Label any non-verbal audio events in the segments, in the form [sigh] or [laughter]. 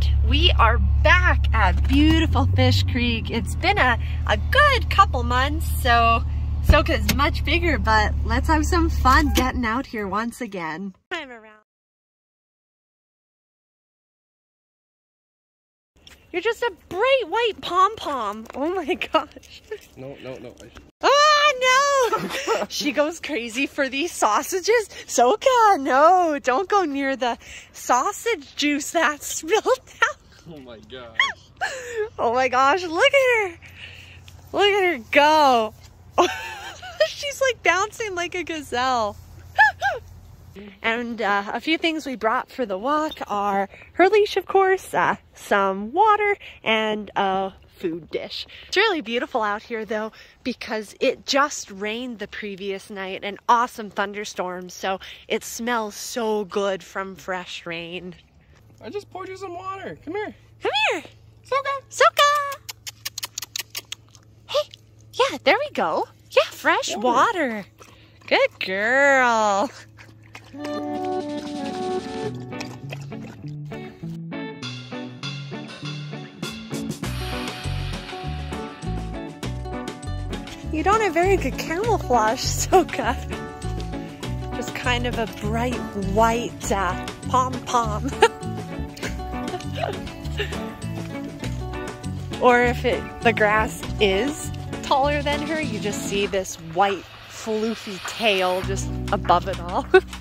And we are back at beautiful Fish Creek. It's been a, a good couple months, so Sokah is much bigger, but let's have some fun getting out here once again. Time around. You're just a bright white pom-pom. Oh my [laughs] gosh. No, no, no. I should... Oh no! [laughs] she goes crazy for these sausages. Sokah, no, don't go near the sausage juice that [laughs] spilled out. Oh my gosh. [laughs] Oh my gosh, look at her. Look at her go. She's like bouncing like a gazelle. And uh, a few things we brought for the walk are her leash, of course, uh, some water, and a food dish. It's really beautiful out here though because it just rained the previous night and awesome thunderstorms, so it smells so good from fresh rain. I just poured you some water. Come here. Come here. Sokah. Sokah. Hey, yeah, there we go. Yeah, fresh water. Water. Good girl. You don't have very good camouflage, [laughs] Sokah. Just kind of a bright white uh, pom-pom. [laughs] or if it the grass is taller than her, you just see this white floofy tail just above it all. [laughs]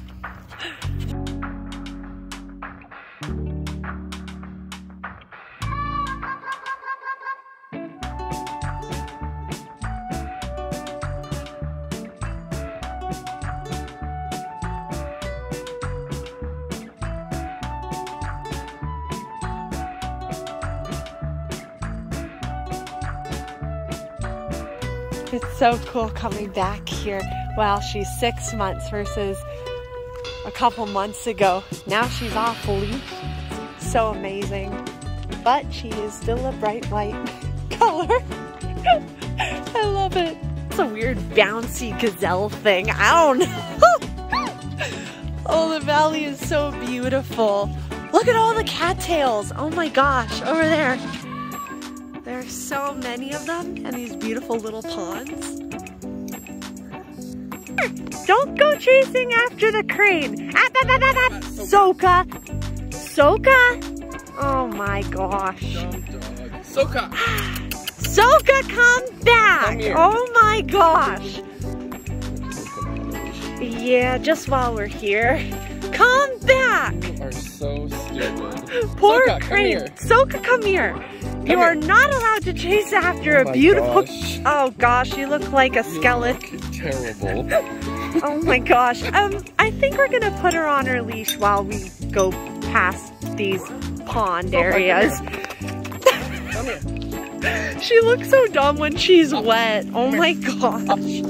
It's so cool coming back here while she's six months versus a couple months ago. Now she's off leash. So amazing. But she is still a bright white [laughs] color. [laughs] I love it. It's a weird bouncy gazelle thing. I don't know. [laughs] oh, the valley is so beautiful. Look at all the cattails. Oh my gosh, over there. There are so many of them and these beautiful little ponds. Don't go chasing after the crane. Ap, ap, ap, ap, ap. Sokah. Sokah. Oh my gosh. Sokah. Sokah, come back. Come here. oh my gosh. Yeah, just while we're here. Come back. You are so stupid. Poor Sokah, come crane. here. Sokah, come here. You here. are not allowed to chase after a beautiful. gosh. Oh gosh, you look like a skeleton. Terrible. [laughs] Oh my gosh. Um, I think we're gonna put her on her leash while we go past these pond areas. Come [laughs] here. She looks so dumb when she's wet. Oh my gosh.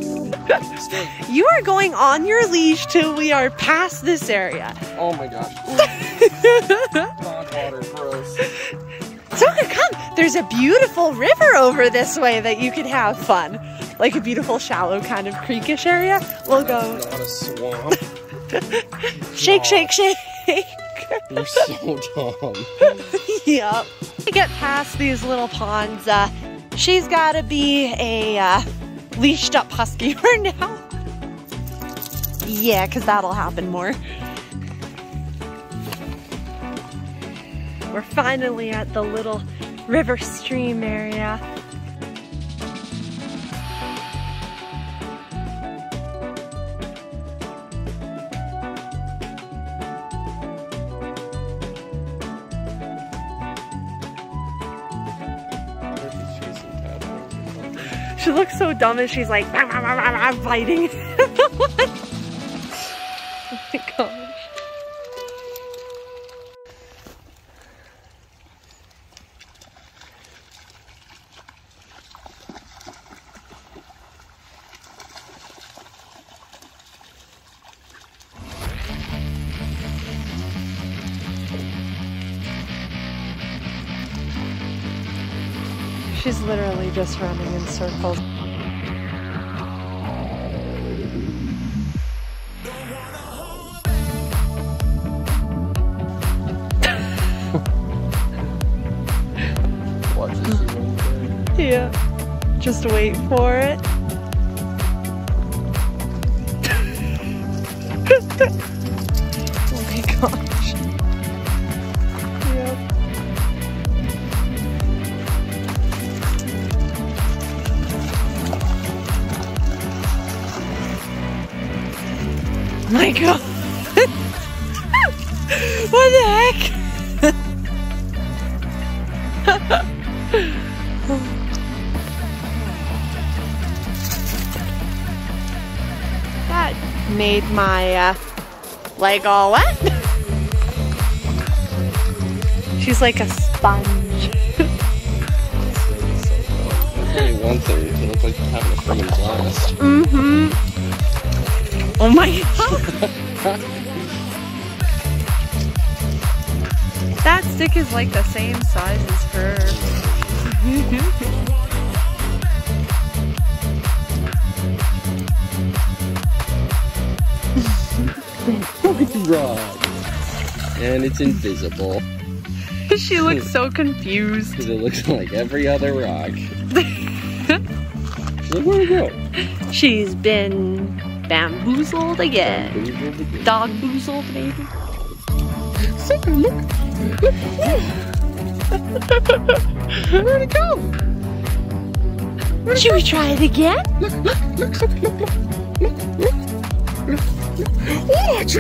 [laughs] You are going on your leash till we are past this area. Oh my gosh. Pond water, gross. Sokah, come! There's a beautiful river over this way that you could have fun. Like a beautiful, shallow, kind of creekish area. We'll go Not a swamp. [laughs] shake, shake, shake. You're so dumb. [laughs] yep. To get past these little ponds, uh, she's gotta be a uh, leashed up husky [laughs] for now. Yeah, because that'll happen more. We're finally at the little river stream area. She looks so dumb and she's like "Rah, rah, rah, rah, rah," biting. [laughs] She's literally just running in circles. yeah, just wait for it. [laughs] what the heck? that made my uh, leg all wet. She's like a sponge. Only one thing. You look like you're having a friggin' blast. Mm-hmm. Oh my god. [laughs] that stick is like the same size as her. Rock. [laughs] And it's invisible. [laughs] she looks so confused. Because it looks like every other rock. [laughs] She's like, where'd go? She's been bamboozled again. Invisible again. Dog boozled, maybe. Sucker, look. Where'd it go? Should we try it again? Look, look, look, look, look, look, look, look, look, look. Watch!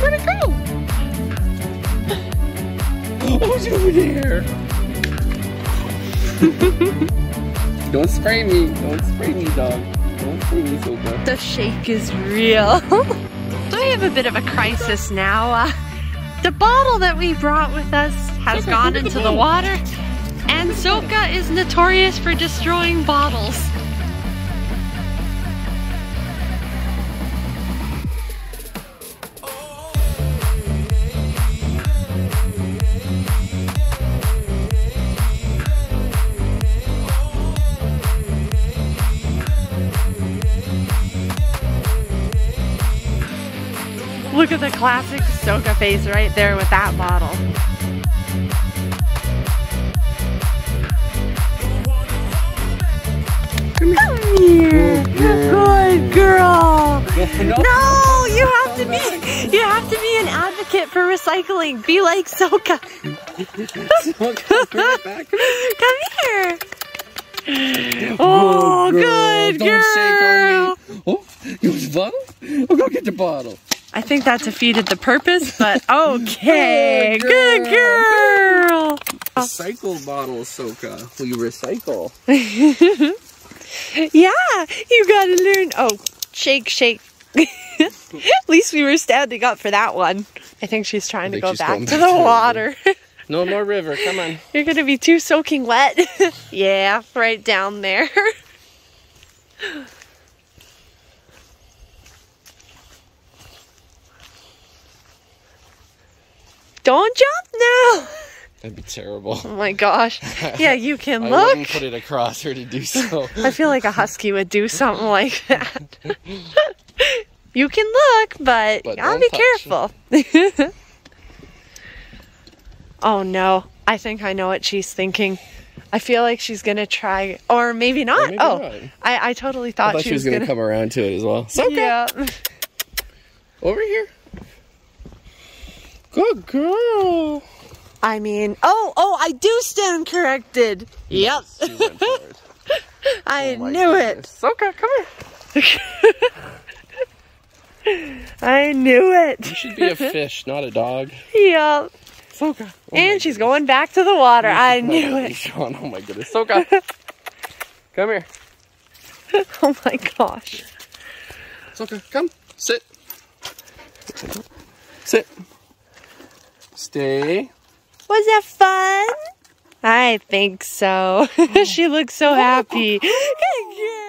Where'd it go? Oh, it's over there. [laughs] Don't spray me. Don't spray me, dog. Don't spray me, Sokah. The shake is real. [laughs] so I have a bit of a crisis now. Uh, the bottle that we brought with us has gone look at the into the water, and Sokah is notorious for destroying bottles. At the classic Sokah face right there with that bottle. Come here. Good girl. [laughs] No, you have to be you have to be an advocate for recycling. Be like Sokah. Sokah, [laughs] bring it back. Come here. Oh, good girl. Don't shake on me. Oh, you want the bottle? Oh, go get the bottle. I think that defeated the purpose, but [laughs] okay. Good Good girl. Recycle bottle, Sokah. We recycle. [laughs] Yeah, you gotta learn. Oh, shake, shake. [laughs] At least we were standing up for that one. I think she's trying to go back back to the water. No more river. Come on. You're gonna be too soaking wet. yeah, right down there. Don't jump now. That'd be terrible. Oh my gosh. Yeah, you [laughs] can I look. wouldn't put it across her to do so. [laughs] I feel like a husky would do something like that. [laughs] you can look, but, But don't be touch. careful. oh no, I think I know what she's thinking. I feel like she's gonna try, or maybe not. maybe oh, not. I, I totally I thought, thought she, she was gonna, gonna. come around to it as well. Sokah, Yeah. over here. Good girl. I mean, oh, oh, I do stand corrected. Yep, She went. [laughs] I Oh knew goodness. Sokah, come here. [laughs] I knew it. You should be a fish, not a dog. Yep. Sokah. Oh And she's going back to the water. I knew goodness, it. [laughs] Sean, oh my goodness. Sokah. come here. Oh my gosh. Sokah, come. Sit. Sit. Stay. Was that fun? I think so. [laughs] she looks so happy. [laughs] Good girl.